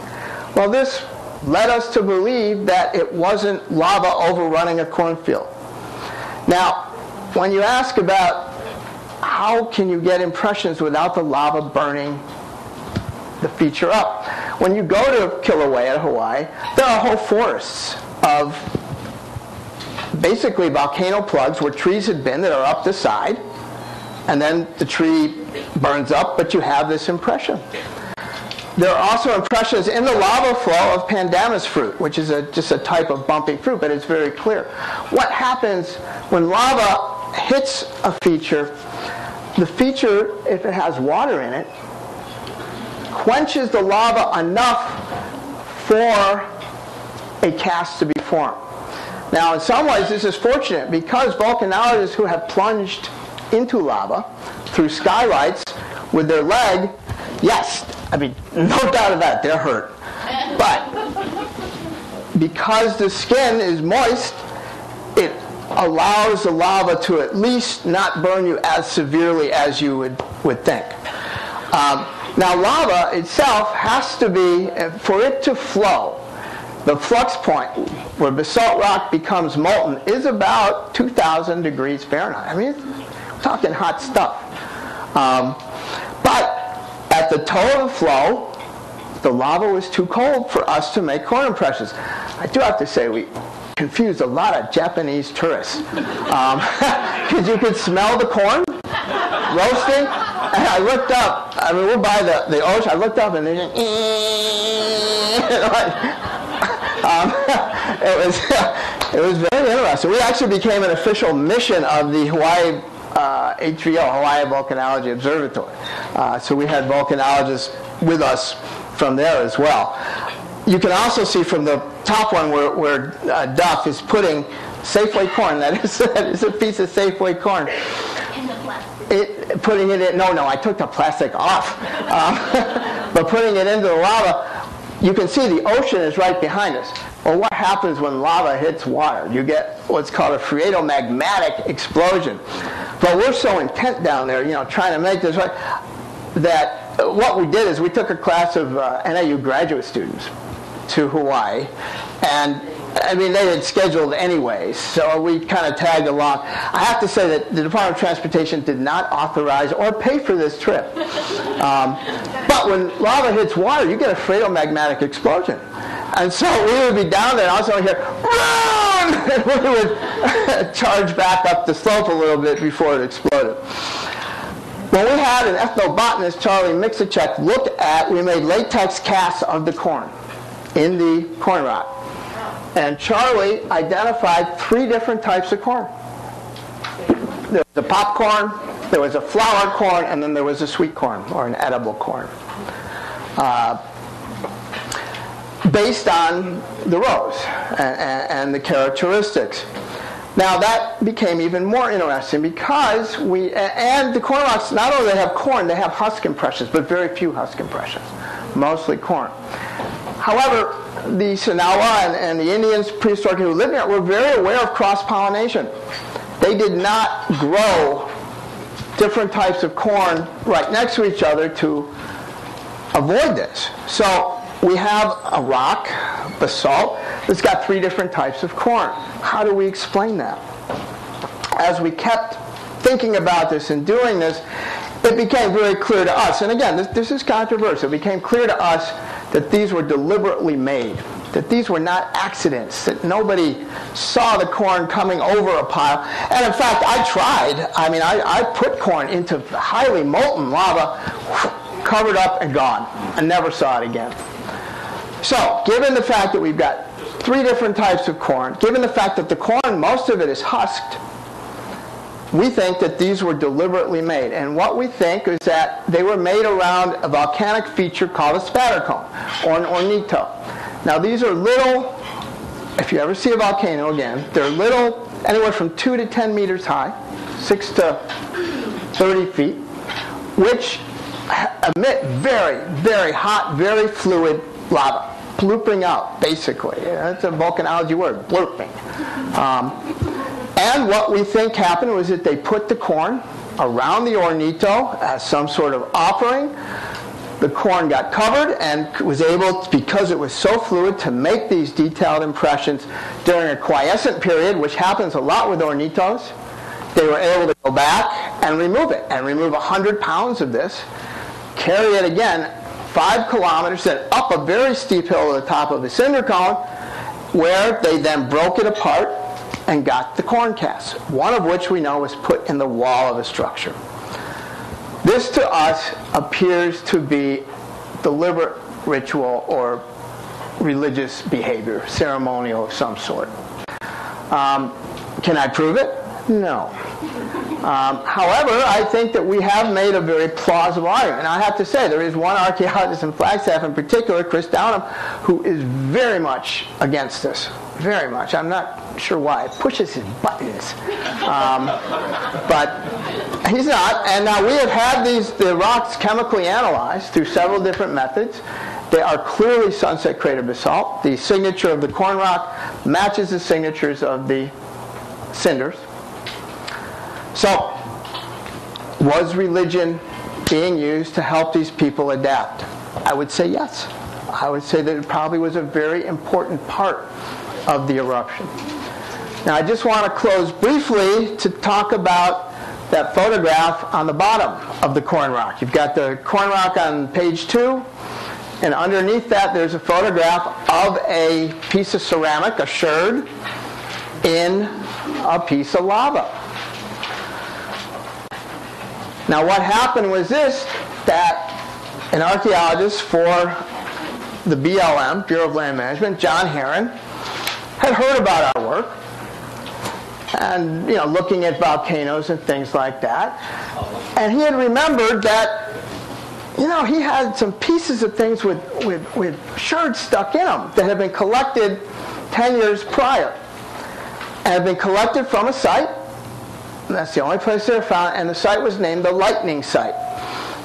Well, this led us to believe that it wasn't lava overrunning a cornfield. Now, when you ask about how can you get impressions without the lava burning the feature up, when you go to Kilauea, Hawaii, there are whole forests of basically volcano plugs where trees had been that are up the side, and then the tree burns up, but you have this impression. There are also impressions in the lava flow of pandanus fruit, which is a, just a type of bumpy fruit, but it's very clear. What happens when lava hits a feature, the feature, if it has water in it, quenches the lava enough for a cast to be formed. Now, in some ways, this is fortunate because volcanologists who have plunged into lava through skylights with their leg, yes, I mean, no doubt about it, they're hurt. But because the skin is moist, it allows the lava to at least not burn you as severely as you would, would think. Um, now, lava itself has to be, for it to flow, the flux point where basalt rock becomes molten is about 2,000 degrees Fahrenheit. I mean, we're talking hot stuff. Um, but at the toe of the flow, the lava was too cold for us to make corn impressions. I do have to say, we confused a lot of Japanese tourists because um, you could smell the corn roasting. And I looked up. I mean, we're by the, the ocean. I looked up and they're just, um, it was it was very interesting. We actually became an official mission of the Hawaii uh, HVO, Hawaii Volcanology Observatory. Uh, so we had volcanologists with us from there as well. You can also see from the top one where, where uh, Duff is putting Safeway corn. That is, that is a piece of Safeway corn. It, putting it in, no, no, I took the plastic off. Um, but putting it into the lava, you can see the ocean is right behind us. Well, what happens when lava hits water? You get what's called a phreatomagmatic explosion. But we're so intent down there, you know, trying to make this right, that what we did is we took a class of uh, graduate students to Hawaii, and I mean, they had scheduled anyways, so we kind of tagged along. I have to say that the Department of Transportation did not authorize or pay for this trip. Um, but when lava hits water, you get a phreatomagmatic explosion. And so we would be down there, and also hear, run! And we would charge back up the slope a little bit before it exploded. When we had an ethnobotanist, Charlie Miksicek, look at, we made latex casts of the corn in the corn rock. And Charlie identified three different types of corn. There was a popcorn, there was a flour corn, and then there was a sweet corn, or an edible corn. Uh, based on the rows and, and, the characteristics. Now that became even more interesting because we, and the corn rocks, not only they have corn, they have husk impressions, but very few husk impressions, mostly corn. However, the Sinagua and, and the Indians prehistorically who lived there were very aware of cross-pollination. They did not grow different types of corn right next to each other to avoid this. So we have a rock, basalt, that's got three different types of corn. How do we explain that? As we kept thinking about this and doing this, it became very clear to us, and again, this, this is controversial, it became clear to us that these were deliberately made, that these were not accidents, that nobody saw the corn coming over a pile. And in fact, I tried. I mean, I, I put corn into highly molten lava, covered up and gone, and never saw it again. So, given the fact that we've got three different types of corn, given the fact that the corn, most of it is husked, we think that these were deliberately made. And what we think is that they were made around a volcanic feature called a spatter cone, or an hornito. Now these are little, if you ever see a volcano again, they're little, anywhere from 2 to 10 meters high, 6 to 30 feet, which emit very, very hot, very fluid lava. Blooping out, basically. That's a volcanology word, blooping. Um, and what we think happened was that they put the corn around the hornito as some sort of offering. The corn got covered and was able, because it was so fluid, to make these detailed impressions during a quiescent period, which happens a lot with hornitos. They were able to go back and remove it, and remove 100 pounds of this, carry it again five kilometers, then up a very steep hill to the top of a cinder cone, where they then broke it apart and got the corn casts, one of which we know was put in the wall of a structure. This to us appears to be deliberate ritual or religious behavior, ceremonial of some sort. Um, can I prove it? No. Um, however, I think that we have made a very plausible argument. And I have to say, there is one archaeologist in Flagstaff in particular, Chris Downum, who is very much against this. Very much. I'm not sure why. It pushes his buttons. Um, but he's not. And now we have had these the rocks chemically analyzed through several different methods. They are clearly sunset crater basalt. The signature of the corn rock matches the signatures of the cinders. So, was religion being used to help these people adapt? I would say yes. I would say that it probably was a very important part of the eruption. Now, I just want to close briefly to talk about that photograph on the bottom of the corn rock. You've got the corn rock on page two, and underneath that there's a photograph of a piece of ceramic, a sherd, in a piece of lava. Now, what happened was this that an archaeologist for the BLM, Bureau of Land Management, John Herron, had heard about our work and you know looking at volcanoes and things like that. And he had remembered that you know he had some pieces of things with with, with sherds stuck in them that had been collected 10 years prior and had been collected from a site that's the only place they're found, and the site was named the Lightning Site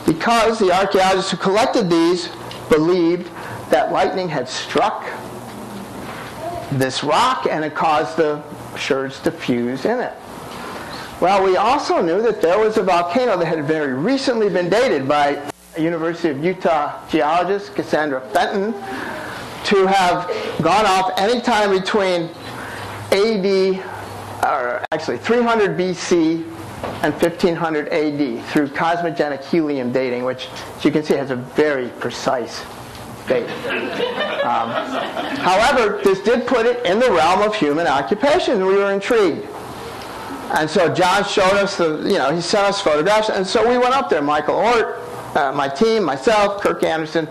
because the archaeologists who collected these believed that lightning had struck this rock and it caused the sherds to fuse in it. Well, we also knew that there was a volcano that had very recently been dated by University of Utah geologist Cassandra Fenton to have gone off anytime between AD or actually 300 BC and 1500 AD through cosmogenic helium dating, which, as you can see, has a very precise date. Um, however, this did put it in the realm of human occupation. We were intrigued. And so John showed us the, you know, he sent us photographs, and so we went up there, Michael Ort, uh, my team, myself, Kirk Anderson,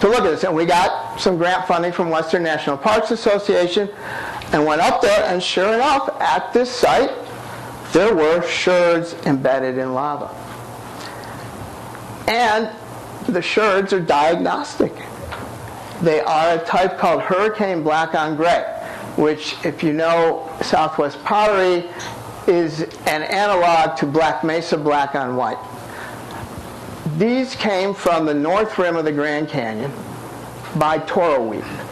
to look at this. And we got some grant funding from Western National Parks Association and went up there, and sure enough, at this site, there were sherds embedded in lava. And the sherds are diagnostic. They are a type called hurricane black on gray, which, if you know Southwest pottery, is an analog to black mesa black on white. These came from the north rim of the Grand Canyon by Toroweap.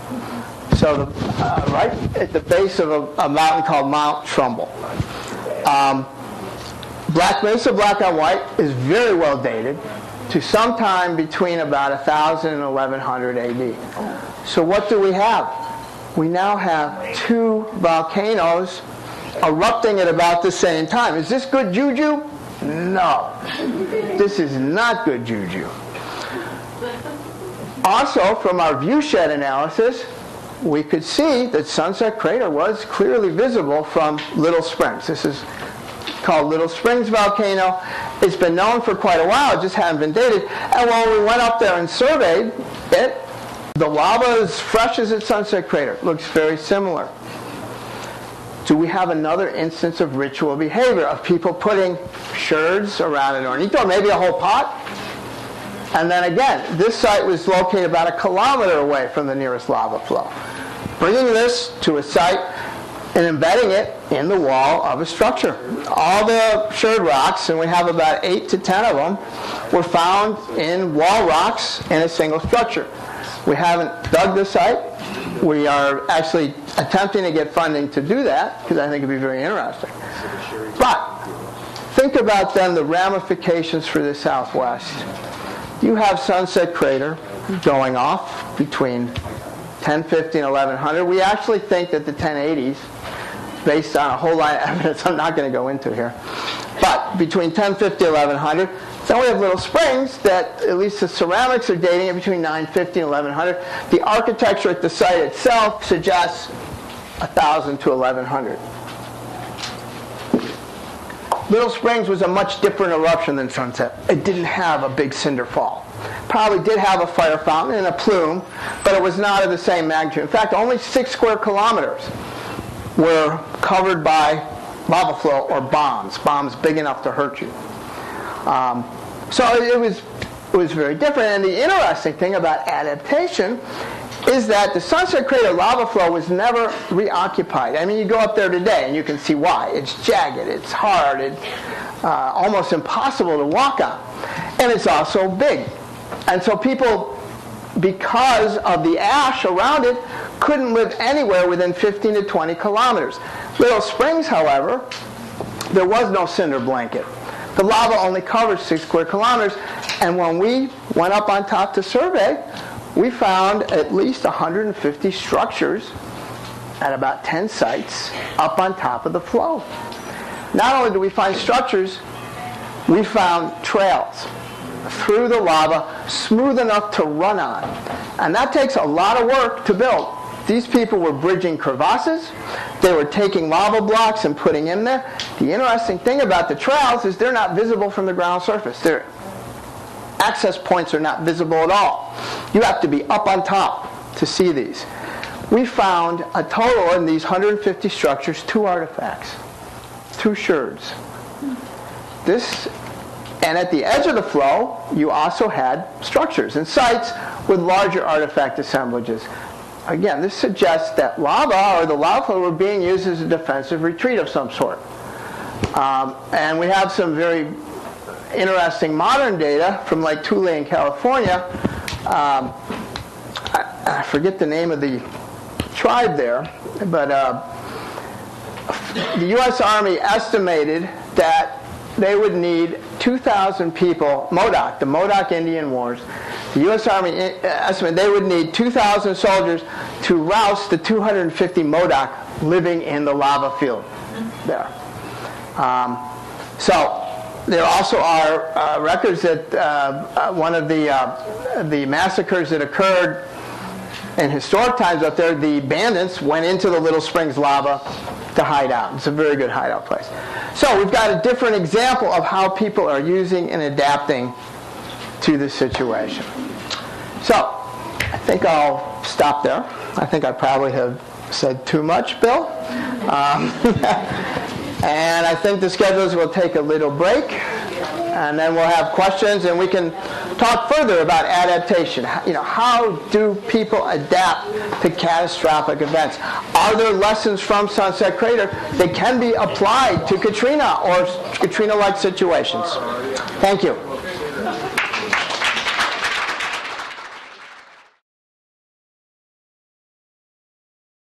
So, the, uh, right at the base of a, a, mountain called Mount Trumbull. Um, Black Mesa Black on White is very well dated to sometime between about 1000 and 1100 AD. So what do we have? We now have two volcanoes erupting at about the same time. Is this good juju? No. This is not good juju. Also, from our viewshed analysis, we could see that Sunset Crater was clearly visible from Little Springs. This is called Little Springs Volcano. It's been known for quite a while, it just hadn't been dated. And when we went up there and surveyed it, the lava is fresh as at Sunset Crater. Looks very similar. Do we have another instance of ritual behavior of people putting sherds around an hornito, maybe a whole pot? And then again, this site was located about a kilometer away from the nearest lava flow. Bringing this to a site and embedding it in the wall of a structure. All the sherd rocks, and we have about eight to ten of them, were found in wall rocks in a single structure. We haven't dug the site. We are actually attempting to get funding to do that because I think it'd be very interesting. But think about then the ramifications for the Southwest. You have Sunset Crater going off between 1050 and 1100. We actually think that the 1080s based on a whole lot of evidence I'm not going to go into here. But between 1050 and 1100, then we have little springs that at least the ceramics are dating it between 950 and 1100. The architecture at the site itself suggests 1000 to 1100. Little Springs was a much different eruption than Sunset. It didn't have a big cinder fall. Probably did have a fire fountain and a plume, but it was not of the same magnitude. In fact, only six square kilometers were covered by lava flow or bombs, bombs big enough to hurt you. Um, so it was, it was very different. And the interesting thing about adaptation is that the Sunset Crater lava flow was never reoccupied. I mean, you go up there today and you can see why. It's jagged, it's hard, it's uh, almost impossible to walk on. And it's also big. And so people, because of the ash around it, couldn't live anywhere within 15 to 20 kilometers. Little Springs, however, there was no cinder blanket. The lava only covered six square kilometers, and when we went up on top to survey, we found at least 150 structures at about 10 sites up on top of the flow. Not only do we find structures, we found trails through the lava smooth enough to run on. And that takes a lot of work to build. These people were bridging crevasses. They were taking lava blocks and putting in there. The interesting thing about the trails is they're not visible from the ground surface. Their access points are not visible at all. You have to be up on top to see these. We found a total in these 150 structures, two artifacts, two sherds. This, and at the edge of the flow, you also had structures and sites with larger artifact assemblages. Again, this suggests that lava or the lava flow were being used as a defensive retreat of some sort. Um, and we have some very interesting modern data from Lake Tule in California. Um, I, I, forget the name of the tribe there, but uh, the U.S. Army estimated that they would need 2,000 people, Modoc, the Modoc Indian Wars, the U.S. Army uh, estimated they would need 2,000 soldiers to roust the 250 Modoc living in the lava field there. Um, so there also are uh, records that uh, uh, one of the uh, the massacres that occurred in historic times up there, the bandits went into the Little Springs lava to hide out. It's a very good hideout place. So we've got a different example of how people are using and adapting to the situation. So I think I'll stop there. I think I probably have said too much, Bill. Um, and I think the schedulers will take a little break, and then we'll have questions, and we can talk further about adaptation. You know, how do people adapt to catastrophic events? Are there lessons from Sunset Crater that can be applied to Katrina or Katrina-like situations? Thank you.